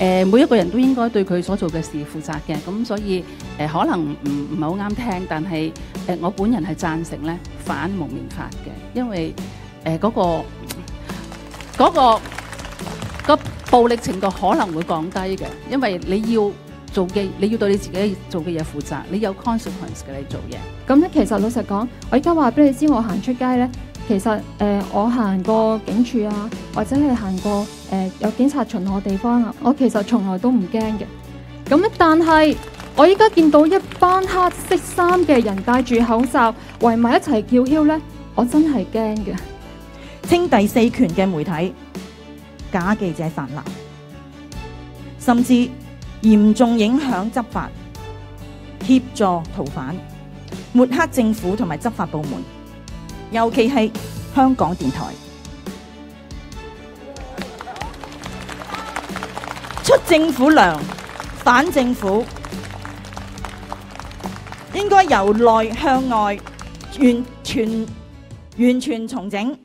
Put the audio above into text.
誒每一個人都應該對佢所做嘅事負責嘅，咁所以誒可能唔唔係好啱聽，但係誒我本人係贊成咧反蒙面法嘅，因為誒嗰個嗰個個暴力程度可能會降低嘅，因為你要做嘅你要對你自己做嘅嘢負責，你有 consequence 嘅你做嘢。咁咧，其實老實講，我而家話俾你知，我行出街咧，其實誒、我行。過警署啊，或者係行。過誒、有警察巡邏地方啊，我其實從來都唔驚嘅。咁，但係我依家見到一班黑色衫嘅人戴住口罩圍埋一齊叫囂咧，我真係驚嘅。稱第四權嘅媒體假記者泛濫，甚至嚴重影響執法，協助逃犯，抹黑政府同埋執法部門，尤其係香港电台。出政府粮，反政府，应该由内向外完全完全重整。